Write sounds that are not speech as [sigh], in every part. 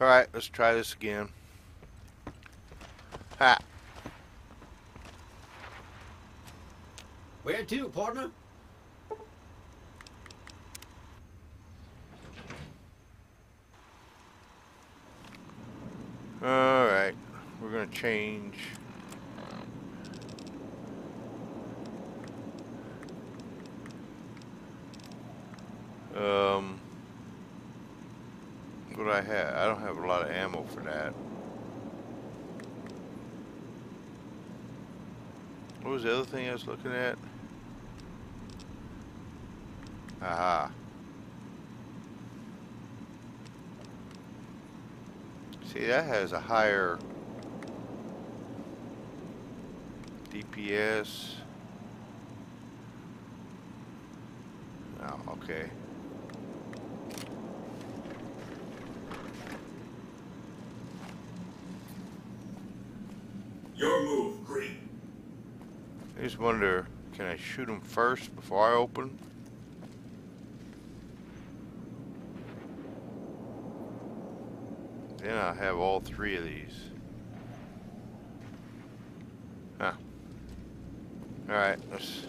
Alright, let's try this again. Ha! Where to, partner? Alright, we're gonna change. Um, what I have? I don't have a lot of ammo for that. What was the other thing I was looking at? Aha. See, that has a higher DPS. Oh, okay. Your move, Green. I just wonder, can I shoot him first before I open? Then I have all three of these. Huh. Alright, let's...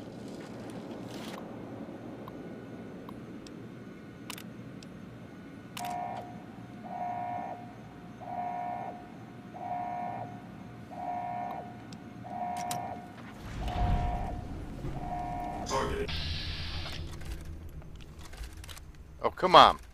come on.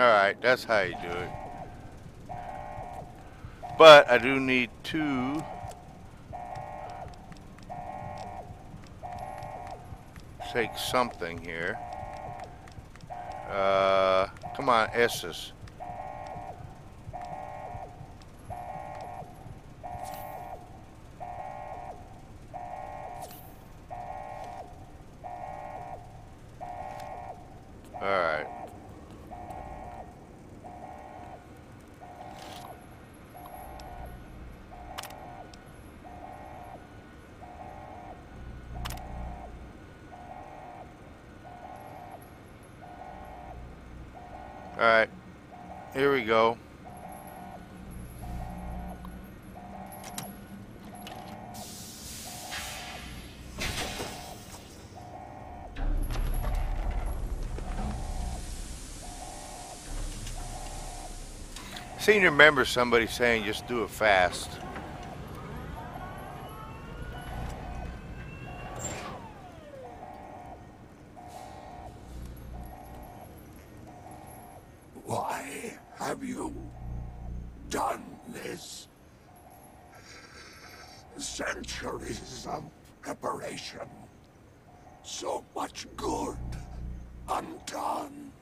Alright, that's how you do it. But I do need two. Take something here. Uh, come on, S's. Alright. Alright. Here we go. Seem to remember somebody saying just do it fast. Centuries of preparation. So much good undone.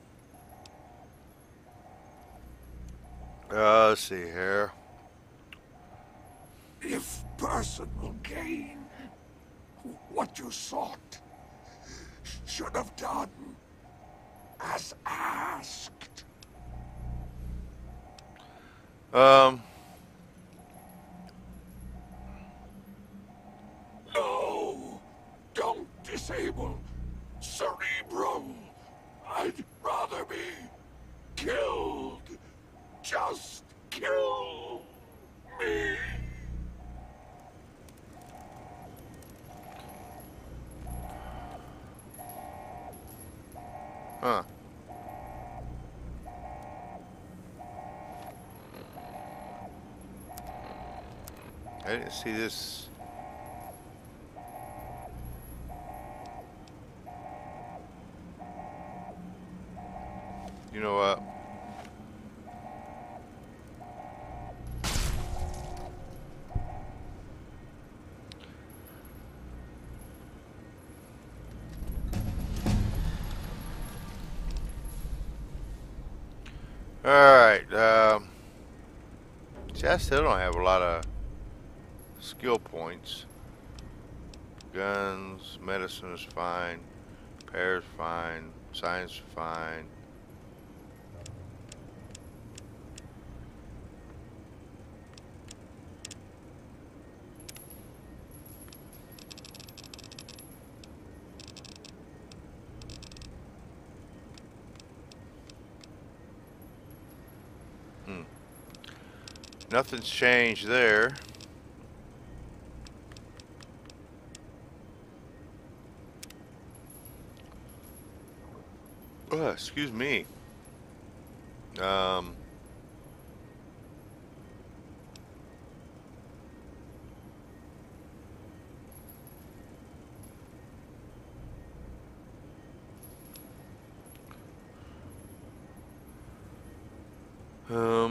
Uh, let's see here. If personal gain, what you sought, should have done as asked. Um, No! Don't disable Cerebral! I'd rather be killed. Just kill me. huh. I didn't see this. You know what? Alright, um... See, I still don't have a lot of skill points. Guns, medicine is fine. Repair is fine. Science fine. Nothing's changed there. Oh, excuse me. Um, um,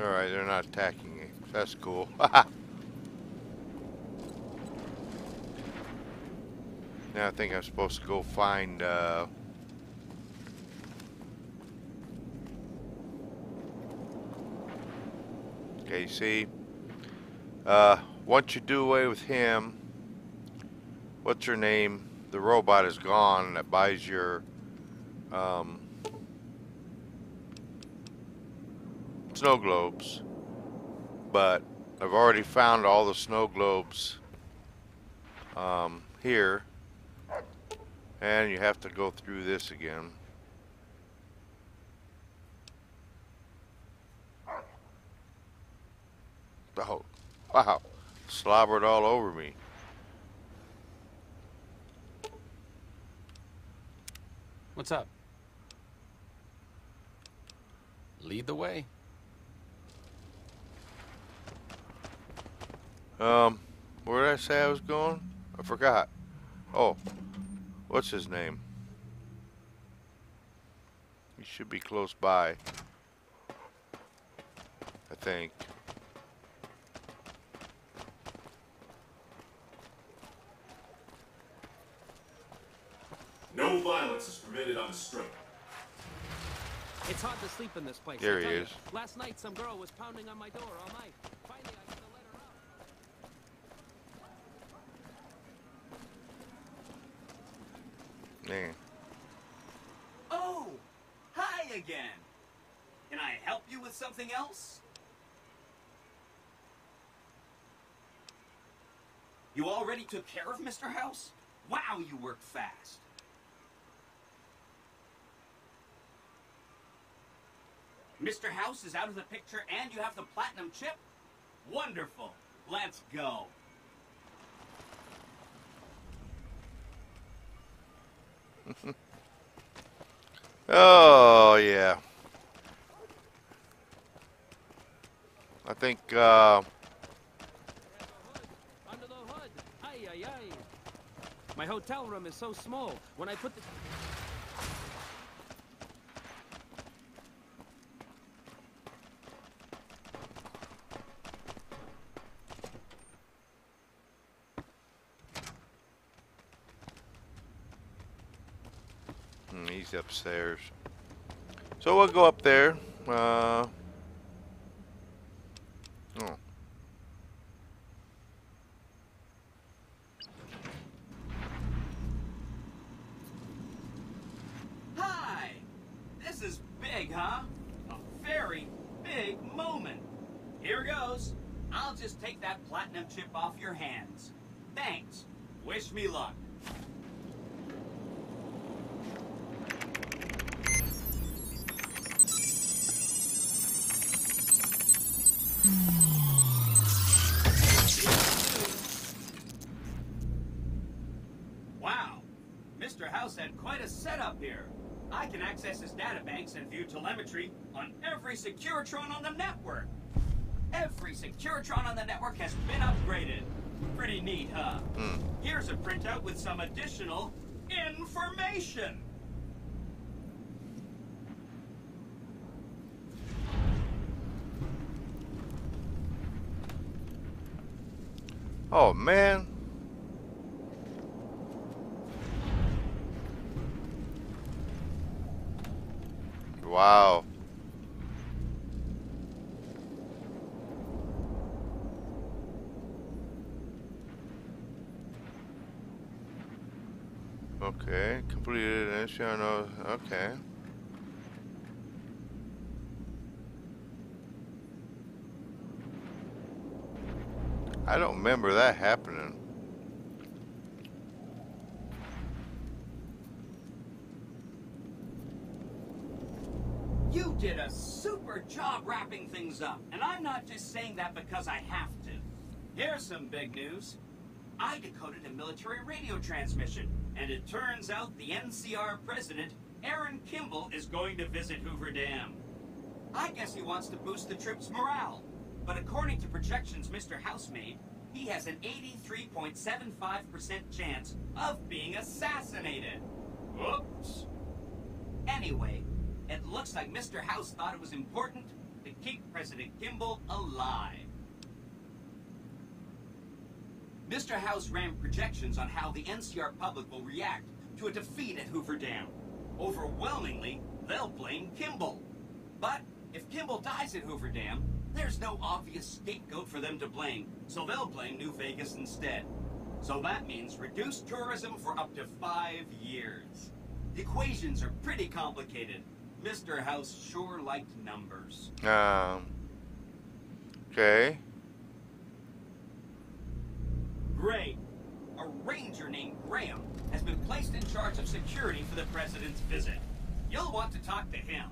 Alright, they're not attacking me. That's cool. [laughs] now I think I'm supposed to go find, uh... Okay, see? Uh, once you do away with him, what's her name? The robot is gone that buys your, um, snow globes, but I've already found all the snow globes um, here, and you have to go through this again. Oh, wow, slobbered all over me. What's up? Lead the way. Um, where did I say I was going? I forgot. Oh, what's his name? He should be close by. I think. No violence is permitted on the strip. It's hard to sleep in this place. There I he tell you. is. Last night, some girl was pounding on my door all night. Finally, I had to let her out. Man. Oh, hi again. Can I help else? You already took care of Mr. House? Wow, you work fast. Mr. House is out of the picture and you have the platinum chip? Wonderful. Let's go. [laughs] Oh, yeah. I think, uh. My hotel room is so small. When I put the... hmm, he's upstairs. So we'll go up there. Uh, oh. Hi! This is big, huh? A very big moment. Here goes. I'll just take that platinum chip off your hands. Thanks. Wish me luck. Wow. Mr. House had quite a setup here. I can access his databanks and view telemetry on every Securitron on the network. Every Securitron on the network has been upgraded. Pretty neat, huh? Hmm. Here's a printout with some additional information. Oh man. Wow. Okay, completed initial. Okay. I don't remember that happening. You did a super job wrapping things up, and I'm not just saying that because I have to. Here's some big news. I decoded a military radio transmission, and it turns out the NCR president, Aaron Kimball, is going to visit Hoover Dam. I guess he wants to boost the troops' morale, but according to projections Mr. House made, he has an 83.75% chance of being assassinated. Looks like Mr. House thought it was important to keep President Kimball alive. Mr. House ran projections on how the NCR public will react to a defeat at Hoover Dam. Overwhelmingly, they'll blame Kimball. But if Kimball dies at Hoover Dam, there's no obvious scapegoat for them to blame, so they'll blame New Vegas instead. So that means reduced tourism for up to five years. The equations are pretty complicated. Mr. House sure liked numbers. Um. Okay. Great. A ranger named Grant has been placed in charge of security for the president's visit. You'll want to talk to him.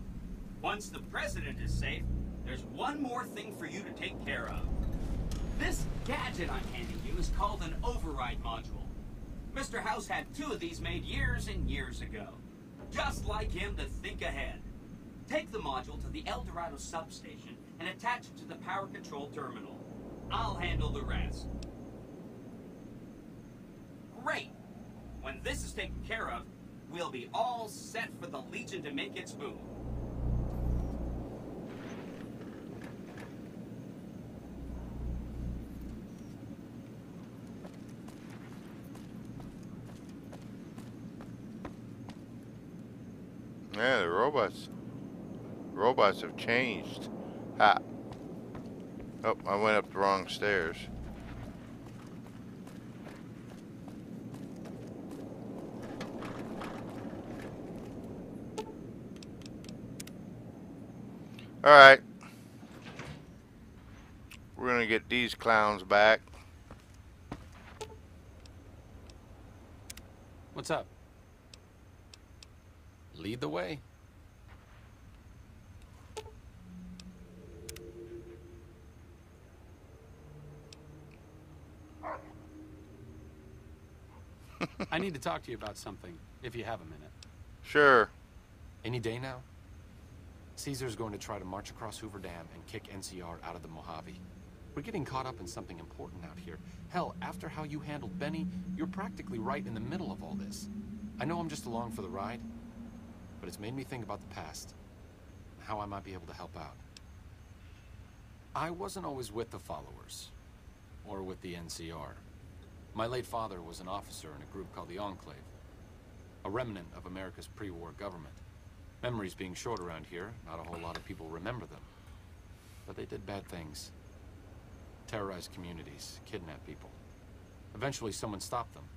Once the president is safe, there's one more thing for you to take care of. This gadget I'm handing you is called an override module. Mr. House had two of these made years and years ago. Just like him to think ahead. Take the module to the El Dorado substation and attach it to the power control terminal. I'll handle the rest. Great! When this is taken care of, we'll be all set for the Legion to make its move. Yeah, the robots. Robots have changed. Ha. Oh, I went up the wrong stairs. Alright. We're gonna get these clowns back. What's up? Lead the way. [laughs] I need to talk to you about something, if you have a minute. Sure. Any day now? Caesar's going to try to march across Hoover Dam and kick NCR out of the Mojave. We're getting caught up in something important out here. Hell, after how you handled Benny, you're practically right in the middle of all this. I know I'm just along for the ride, but it's made me think about the past, and how I might be able to help out. I wasn't always with the followers, or with the NCR. My late father was an officer in a group called the Enclave, a remnant of America's pre-war government. Memories being short around here, not a whole lot of people remember them. But they did bad things. Terrorized communities, kidnapped people. Eventually someone stopped them.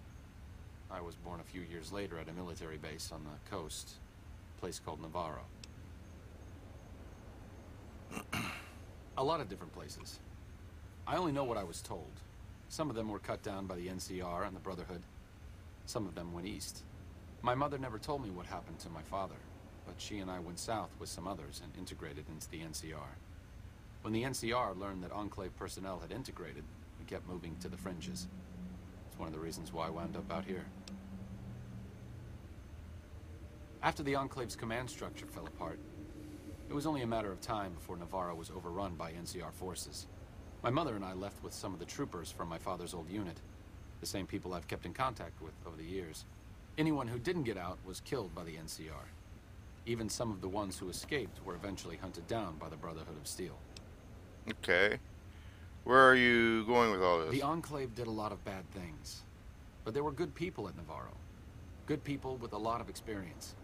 I was born a few years later at a military base on the coast, a place called Navarro. [clears throat] a lot of different places. I only know what I was told. Some of them were cut down by the NCR and the Brotherhood. Some of them went east. My mother never told me what happened to my father, but she and I went south with some others and integrated into the NCR. When the NCR learned that Enclave personnel had integrated, we kept moving to the fringes. It's one of the reasons why I wound up out here. After the Enclave's command structure fell apart, it was only a matter of time before Navarro was overrun by NCR forces. My mother and I left with some of the troopers from my father's old unit, the same people I've kept in contact with over the years. Anyone who didn't get out was killed by the NCR. Even some of the ones who escaped were eventually hunted down by the Brotherhood of Steel. Okay. Where are you going with all this? The Enclave did a lot of bad things, but there were good people at Navarro. Good people with a lot of experience.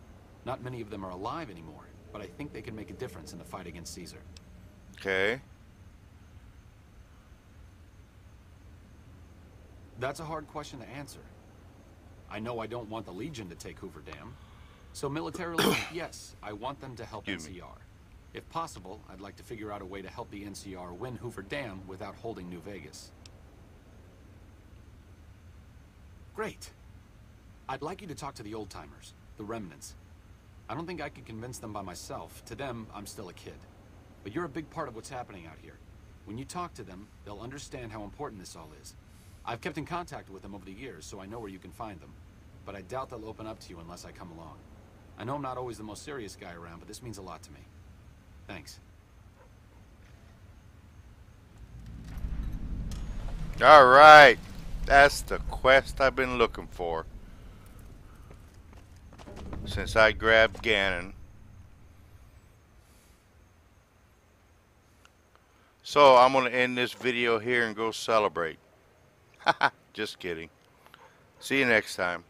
Not many of them are alive anymore, but I think they can make a difference in the fight against Caesar. Okay. That's a hard question to answer. I know I don't want the Legion to take Hoover Dam. So militarily, [coughs] yes, I want them to help Excuse me. NCR. If possible, I'd like to figure out a way to help the NCR win Hoover Dam without holding New Vegas. Great. I'd like you to talk to the old-timers, the remnants. I don't think I can convince them by myself. To them, I'm still a kid. But you're a big part of what's happening out here. When you talk to them, they'll understand how important this all is. I've kept in contact with them over the years, so I know where you can find them. But I doubt they'll open up to you unless I come along. I know I'm not always the most serious guy around, but this means a lot to me. Thanks. All right. That's the quest I've been looking for. Since I grabbed Gannon. So I'm going to end this video here and go celebrate. [laughs] Just kidding. See you next time.